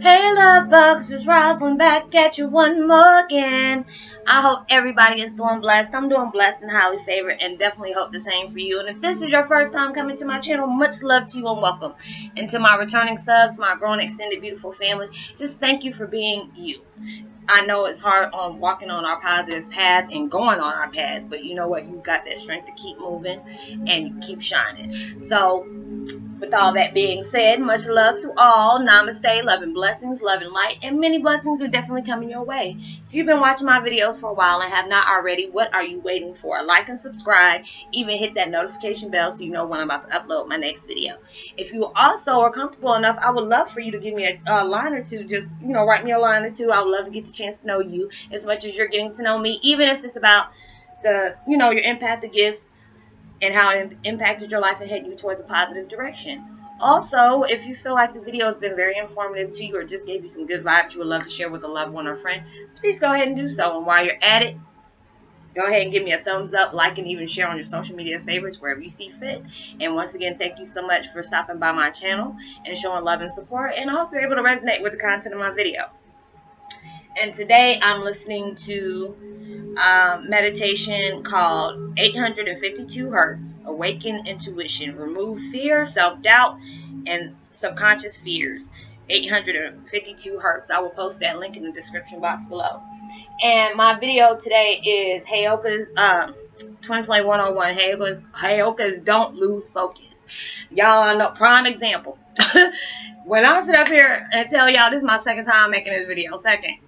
Hey love bugs, it's Roslynn back at you one more again. I hope everybody is doing blessed. I'm doing blessed and highly favored and definitely hope the same for you. And if this is your first time coming to my channel, much love to you and welcome. And to my returning subs, my growing extended beautiful family, just thank you for being you. I know it's hard on walking on our positive path and going on our path, but you know what? You got that strength to keep moving and keep shining. So with all that being said, much love to all. Namaste, love and blessings, love and light, and many blessings are definitely coming your way. If you've been watching my videos for a while and have not already, what are you waiting for? Like and subscribe. Even hit that notification bell so you know when I'm about to upload my next video. If you also are comfortable enough, I would love for you to give me a, a line or two. Just, you know, write me a line or two. I would love to get the chance to know you as much as you're getting to know me, even if it's about the, you know, your empathic gift and how it impacted your life and headed you towards a positive direction. Also, if you feel like the video has been very informative to you or just gave you some good vibes you would love to share with a loved one or friend, please go ahead and do so. And while you're at it, go ahead and give me a thumbs up, like, and even share on your social media favorites wherever you see fit. And once again, thank you so much for stopping by my channel and showing love and support. And I hope you're able to resonate with the content of my video. And today I'm listening to um, meditation called 852 Hertz Awaken Intuition, Remove Fear, Self Doubt, and Subconscious Fears. 852 Hertz. I will post that link in the description box below. And my video today is Heyoka's um, Twin Flame 101. Heyoka's, Heyoka's Don't Lose Focus. Y'all know, prime example. when I sit up here and tell y'all, this is my second time making this video. Second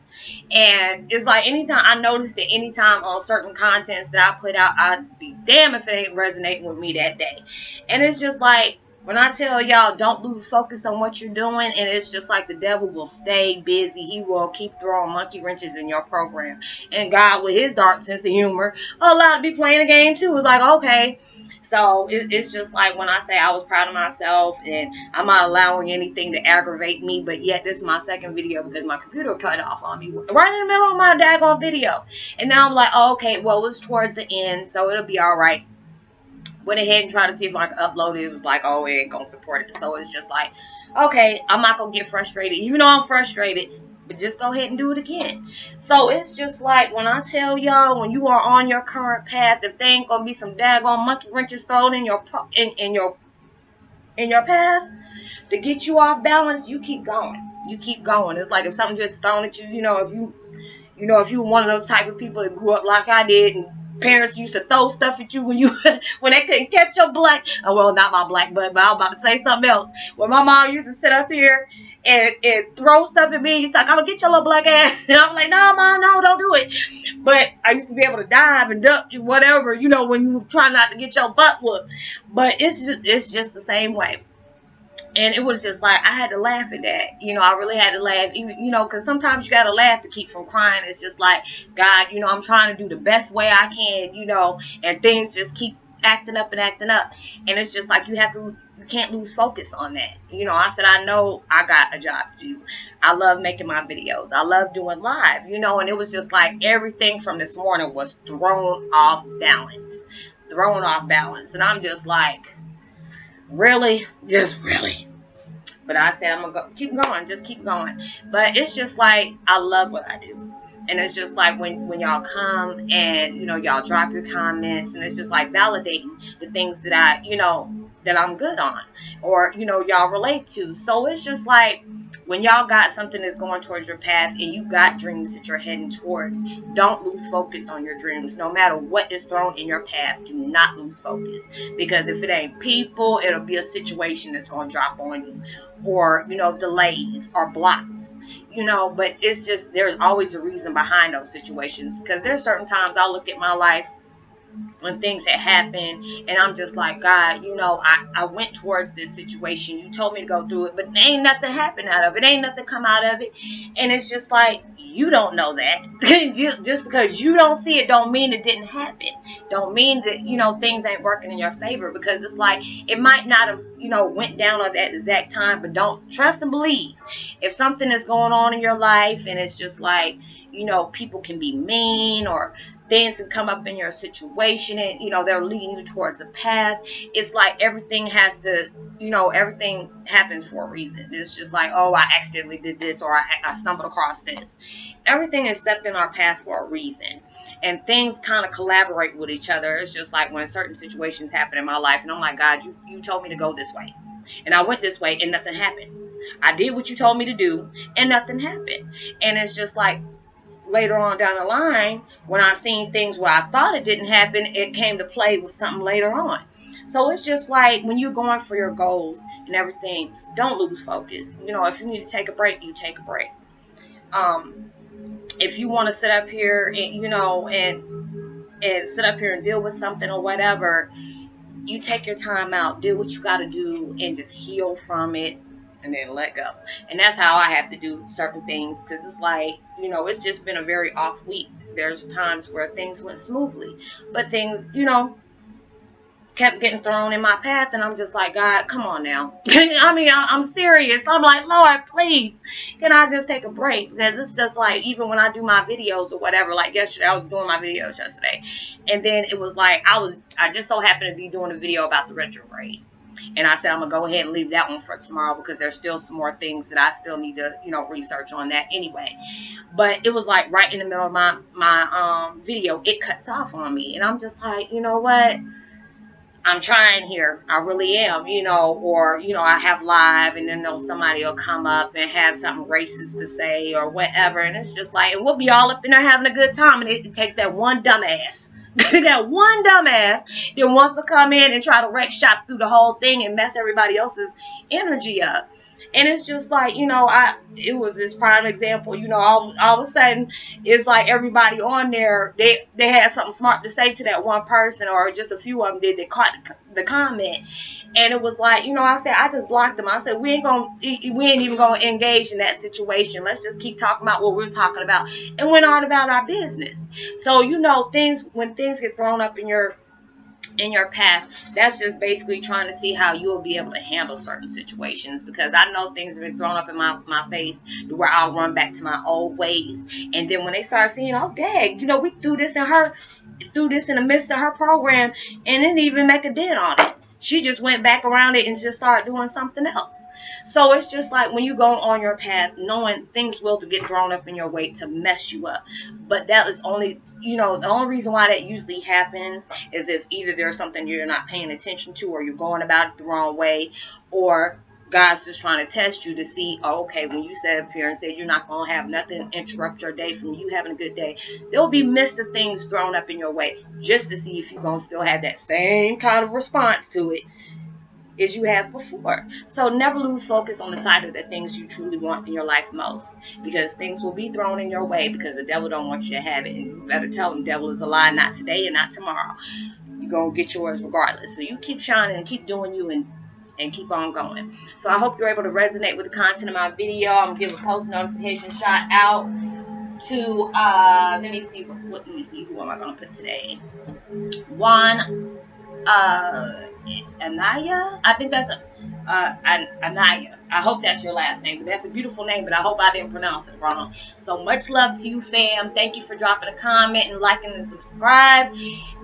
and it's like anytime I noticed that anytime on certain contents that I put out, I'd be damn if it ain't resonating with me that day. And it's just like when I tell y'all don't lose focus on what you're doing, and it's just like the devil will stay busy. He will keep throwing monkey wrenches in your program. And God, with his dark sense of humor, allowed to be playing a game too. It's like, okay, so it, it's just like when I say I was proud of myself and I'm not allowing anything to aggravate me, but yet this is my second video because my computer cut off on me right in the middle of my daggone video. And now I'm like, oh, okay, well, it's towards the end, so it'll be all right. Went ahead and tried to see if I could upload it. It was like, oh, it ain't going to support it. So it's just like, okay, I'm not going to get frustrated. Even though I'm frustrated, but just go ahead and do it again. So it's just like when I tell y'all, when you are on your current path, if there ain't gonna be some daggone monkey wrenches thrown in your in, in your in your path to get you off balance, you keep going. You keep going. It's like if something just thrown at you, you know, if you you know, if you were one of those type of people that grew up like I did and parents used to throw stuff at you when you when they couldn't catch your black oh, well not my black butt but I was about to say something else. When my mom used to sit up here and, and throw stuff at me and she's like I'm gonna get your little black ass. And I'm like no mom no don't do it. But I used to be able to dive and duck whatever you know when you try not to get your butt whooped. But it's just it's just the same way and it was just like I had to laugh at that. You know, I really had to laugh. Even you know, because sometimes you gotta laugh to keep from crying. It's just like God, you know, I'm trying to do the best way I can, you know, and things just keep acting up and acting up, and it's just like you have to. You can't lose focus on that. You know, I said I know I got a job to do. I love making my videos. I love doing live. You know, and it was just like everything from this morning was thrown off balance, thrown off balance, and I'm just like really, just really. But I said I'm gonna go, keep going, just keep going. But it's just like I love what I do. And it's just like when, when y'all come and, you know, y'all drop your comments and it's just like validating the things that I, you know, that I'm good on or, you know, y'all relate to. So it's just like when y'all got something that's going towards your path and you got dreams that you're heading towards, don't lose focus on your dreams. No matter what is thrown in your path, do not lose focus. Because if it ain't people, it'll be a situation that's going to drop on you. Or, you know, delays or blocks. You know, but it's just, there's always a reason behind those situations. Because there's certain times I look at my life when things had happened and I'm just like, God, you know, I, I went towards this situation. You told me to go through it, but ain't nothing happened out of it. Ain't nothing come out of it. And it's just like, you don't know that. just because you don't see it don't mean it didn't happen. Don't mean that, you know, things ain't working in your favor because it's like, it might not have, you know, went down at that exact time, but don't trust and believe. If something is going on in your life and it's just like, you know, people can be mean or things can come up in your situation and you know they're leading you towards a path. It's like everything has to you know everything happens for a reason. It's just like oh i accidentally did this or i, I stumbled across this. Everything is stepped in our path for a reason. And things kind of collaborate with each other. It's just like when certain situations happen in my life and i'm like god you, you told me to go this way. And i went this way and nothing happened. I did what you told me to do and nothing happened. And it's just like later on down the line, when I seen things where I thought it didn't happen, it came to play with something later on. So it's just like when you're going for your goals and everything, don't lose focus. You know, if you need to take a break, you take a break. Um, if you want to sit up here and you know and and sit up here and deal with something or whatever, you take your time out, do what you got to do, and just heal from it and then let go. And that's how I have to do certain things because it's like, you know, it's just been a very off week. There's times where things went smoothly, but things, you know, kept getting thrown in my path and I'm just like, God, come on now. I mean, I, am serious. I'm like, Lord, please, can I just take a break? Because it's just like, even when I do my videos or whatever, like yesterday, I was doing my videos yesterday. And then it was like, I was, I just so happened to be doing a video about the retrograde. And I said I'm gonna go ahead and leave that one for tomorrow because there's still some more things that I still need to, you know, research on that anyway. But it was like right in the middle of my my um video, it cuts off on me, and I'm just like, you know what? I'm trying here. I really am, you know, or, you know, I have live and then somebody will come up and have something racist to say or whatever. And it's just like, and we'll be all up in there having a good time. And it, it takes that one dumbass that one dumbass that wants to come in and try to wreck shop through the whole thing and mess everybody else's energy up. And it's just like, you know, I it was this prime example, you know, all, all of a sudden it's like everybody on there, they they had something smart to say to that one person or just a few of them did, they caught the comment. And it was like, you know, I said, I just blocked them. I said, we ain't gonna, we ain't even gonna engage in that situation. Let's just keep talking about what we're talking about and went on about our business. So, you know, things, when things get thrown up in your in your path that's just basically trying to see how you'll be able to handle certain situations. Because i know things have been thrown up in my, my face where i'll run back to my old ways. And then when they start seeing oh dang you know we threw this in her threw this in the midst of her program and didn't even make a dent on it. She just went back around it and just started doing something else. So it's just like when you go on your path, knowing things will get thrown up in your way to mess you up. But that is only, you know, the only reason why that usually happens is if either there's something you're not paying attention to or you're going about it the wrong way or God's just trying to test you to see, oh, okay, when you sat up here and said you're not going to have nothing interrupt your day from you having a good day, there will be mist of things thrown up in your way just to see if you're going to still have that same kind of response to it as you have before. So never lose focus on the side of the things you truly want in your life most because things will be thrown in your way because the devil don't want you to have it. And you better tell him devil is a lie, not today and not tomorrow. You're going to get yours regardless. So you keep shining and keep doing you and and keep on going. So I hope you're able to resonate with the content of my video. I'm a post notification shout out to uh let me see what, let me see who am I gonna put today. Juan uh Anaya. I think that's uh Anaya. I hope that's your last name, but that's a beautiful name, but I hope I didn't pronounce it wrong. So much love to you, fam. Thank you for dropping a comment and liking and subscribe.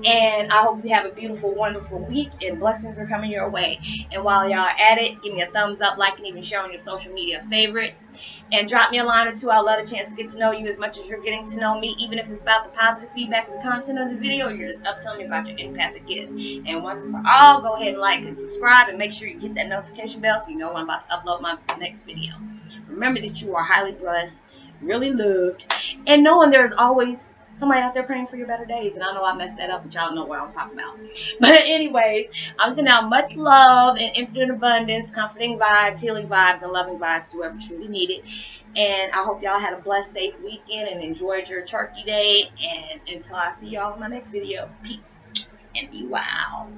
And I hope you have a beautiful, wonderful week and blessings are coming your way. And while y'all at it, give me a thumbs up, like, and even share on your social media favorites. And drop me a line or two. I love a chance to get to know you as much as you're getting to know me, even if it's about the positive feedback and content of the video, you're just up telling me about your empathic gift. And once and for all, go ahead and like and subscribe and make sure you hit that notification bell so you know when I'm about to upload my next video. Remember that you are highly blessed, really loved, and knowing there's always somebody out there praying for your better days. And I know I messed that up, but y'all know what I was talking about. But anyways, I'm sending out much love and infinite abundance, comforting vibes, healing vibes, and loving vibes to whoever truly need it. And I hope y'all had a blessed, safe weekend and enjoyed your turkey day. And until I see y'all in my next video, peace and be wow.